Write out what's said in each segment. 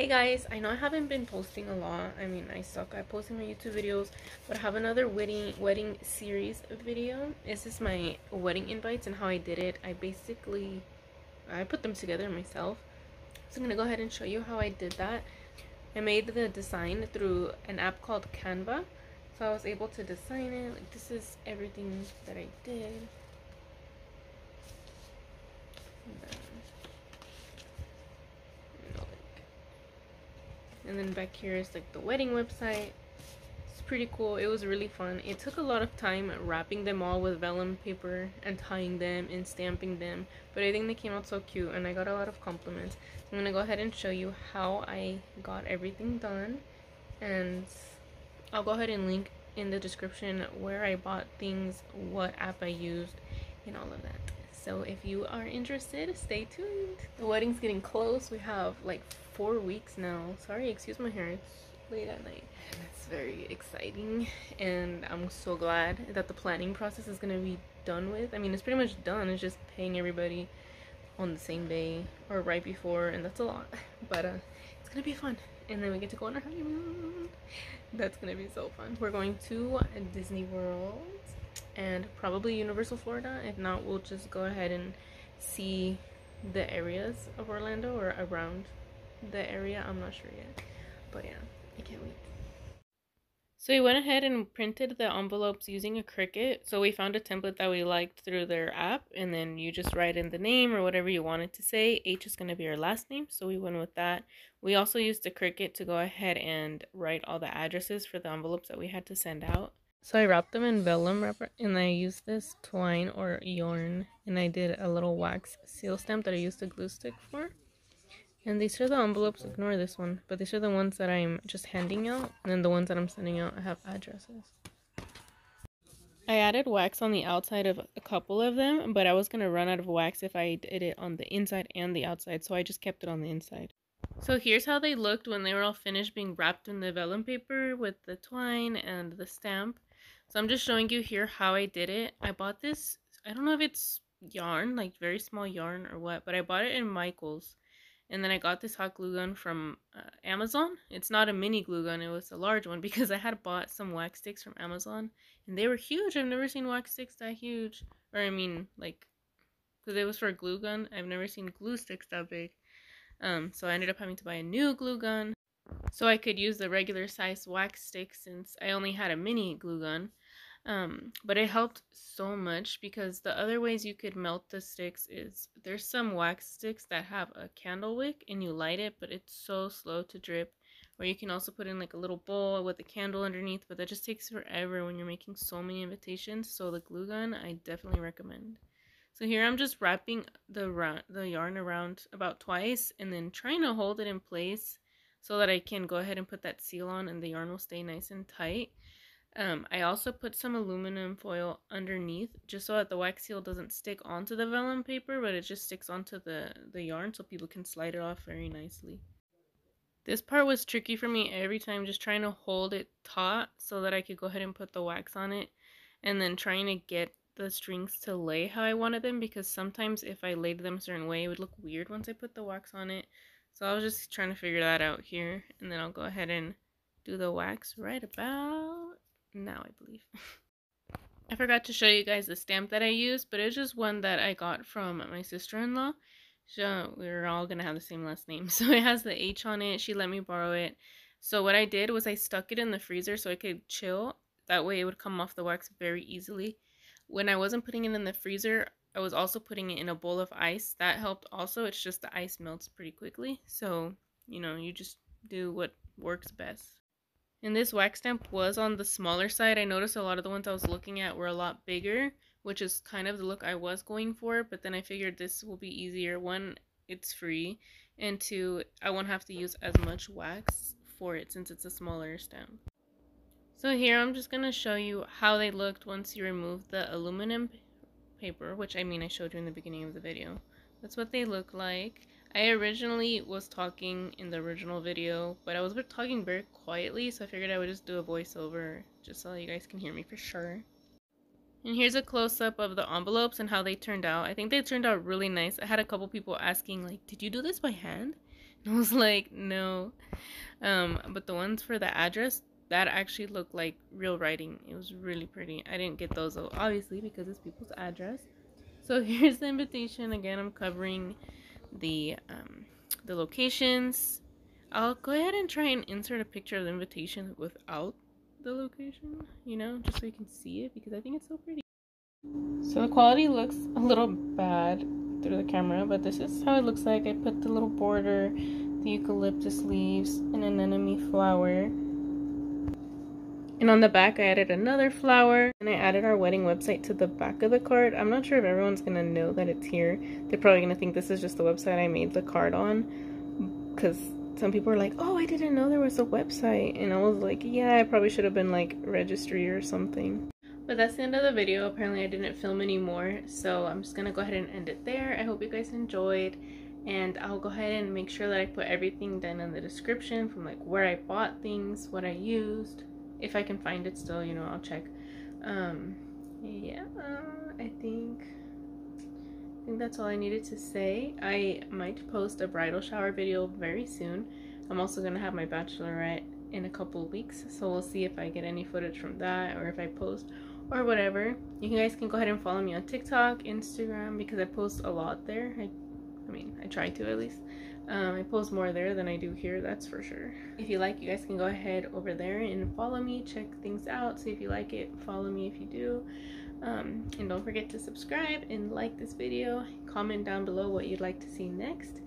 Hey guys, I know I haven't been posting a lot. I mean, I suck at posting my YouTube videos, but I have another wedding wedding series video. This is my wedding invites and how I did it. I basically I put them together myself. So I'm going to go ahead and show you how I did that. I made the design through an app called Canva. So I was able to design it. Like this is everything that I did. And then back here is like the wedding website. It's pretty cool. It was really fun. It took a lot of time wrapping them all with vellum paper and tying them and stamping them. But i think they came out so cute and i got a lot of compliments. So i'm gonna go ahead and show you how i got everything done. And i'll go ahead and link in the description where i bought things what app i used and all of that so if you are interested stay tuned the wedding's getting close we have like four weeks now. Sorry, excuse my hair. It's late at night. It's very exciting. And I'm so glad that the planning process is going to be done with. I mean, it's pretty much done. It's just paying everybody on the same day or right before. And that's a lot. But uh, it's going to be fun. And then we get to go on our honeymoon. That's going to be so fun. We're going to Disney World and probably Universal Florida. If not, we'll just go ahead and see the areas of Orlando or around the area. I'm not sure yet. But yeah, I can't wait. So we went ahead and printed the envelopes using a Cricut. So we found a template that we liked through their app. And then you just write in the name or whatever you wanted to say. H is going to be our last name. So we went with that. We also used the Cricut to go ahead and write all the addresses for the envelopes that we had to send out. So I wrapped them in vellum wrapper and I used this twine or yarn and I did a little wax seal stamp that I used a glue stick for. And these are the envelopes, ignore this one, but these are the ones that I'm just handing out. And then the ones that I'm sending out I have addresses. I added wax on the outside of a couple of them, but I was going to run out of wax if I did it on the inside and the outside, so I just kept it on the inside. So here's how they looked when they were all finished being wrapped in the vellum paper with the twine and the stamp. So I'm just showing you here how I did it. I bought this, I don't know if it's yarn, like very small yarn or what, but I bought it in Michael's. And then I got this hot glue gun from uh, Amazon. It's not a mini glue gun, it was a large one because I had bought some wax sticks from Amazon and they were huge. I've never seen wax sticks that huge. Or I mean, like, because it was for a glue gun. I've never seen glue sticks that big. Um, so I ended up having to buy a new glue gun so I could use the regular size wax stick since I only had a mini glue gun. Um, but it helped so much because the other ways you could melt the sticks is there's some wax sticks that have a candle wick and you light it, but it's so slow to drip. Or you can also put in like a little bowl with a candle underneath, but that just takes forever when you're making so many invitations. So the glue gun, I definitely recommend. So here I'm just wrapping the, the yarn around about twice and then trying to hold it in place so that I can go ahead and put that seal on and the yarn will stay nice and tight. Um, I also put some aluminum foil underneath just so that the wax seal doesn't stick onto the vellum paper, but it just sticks onto the, the yarn so people can slide it off very nicely. This part was tricky for me every time, just trying to hold it taut so that I could go ahead and put the wax on it, and then trying to get the strings to lay how I wanted them, because sometimes if I laid them a certain way, it would look weird once I put the wax on it. So I was just trying to figure that out here, and then I'll go ahead and do the wax right about now, I believe. I forgot to show you guys the stamp that I used, but it's just one that I got from my sister-in-law. So we're all going to have the same last name. So it has the H on it. She let me borrow it. So what I did was I stuck it in the freezer so it could chill. That way it would come off the wax very easily. When I wasn't putting it in the freezer, I was also putting it in a bowl of ice. That helped also. It's just the ice melts pretty quickly. So, you know, you just do what works best. And this wax stamp was on the smaller side. I noticed a lot of the ones I was looking at were a lot bigger, which is kind of the look I was going for. But then I figured this will be easier. One, it's free. And two, I won't have to use as much wax for it since it's a smaller stamp. So here I'm just going to show you how they looked once you remove the aluminum paper, which I mean I showed you in the beginning of the video. That's what they look like. I originally was talking in the original video, but I was talking very quietly, so I figured I would just do a voiceover just so you guys can hear me for sure. And here's a close-up of the envelopes and how they turned out. I think they turned out really nice. I had a couple people asking, like, did you do this by hand? And I was like, no. Um, but the ones for the address, that actually looked like real writing. It was really pretty. I didn't get those obviously because it's people's address. So here's the invitation. Again, I'm covering the um, the locations. I'll go ahead and try and insert a picture of the invitation without the location, you know, just so you can see it because I think it's so pretty. So the quality looks a little bad through the camera, but this is how it looks like. I put the little border, the eucalyptus leaves, and an anemone flower. And on the back, I added another flower, and I added our wedding website to the back of the card. I'm not sure if everyone's gonna know that it's here. They're probably gonna think this is just the website I made the card on, because some people are like, oh, I didn't know there was a website. And I was like, yeah, I probably should have been like registry or something. But that's the end of the video. Apparently I didn't film anymore. So I'm just going to go ahead and end it there. I hope you guys enjoyed. And I'll go ahead and make sure that I put everything down in the description from like where I bought things, what I used. If I can find it still, you know, I'll check. Um, yeah, I think I think that's all I needed to say. I might post a bridal shower video very soon. I'm also going to have my bachelorette in a couple weeks, so we'll see if I get any footage from that or if I post or whatever. You guys can go ahead and follow me on TikTok, Instagram, because I post a lot there. I, I mean, I try to at least. Um, I post more there than I do here, that's for sure. If you like, you guys can go ahead over there and follow me, check things out, see if you like it, follow me if you do. Um, and don't forget to subscribe and like this video. Comment down below what you'd like to see next.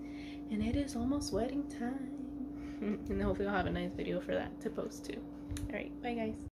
And it is almost wedding time. and hopefully I'll have a nice video for that to post too. Alright, bye guys.